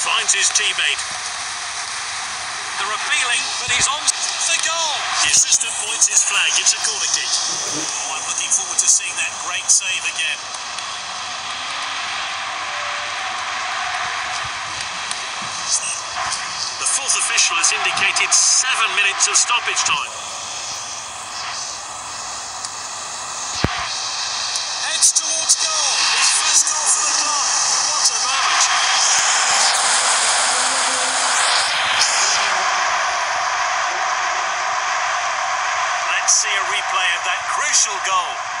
Finds his teammate. They're appealing, but he's on the goal. The assistant points his flag. It's a corner kick. Oh, I'm looking forward to seeing that great save again. The fourth official has indicated seven minutes of stoppage time. Heads towards goal. His first goal for the club. What a moment. See a replay of that crucial goal.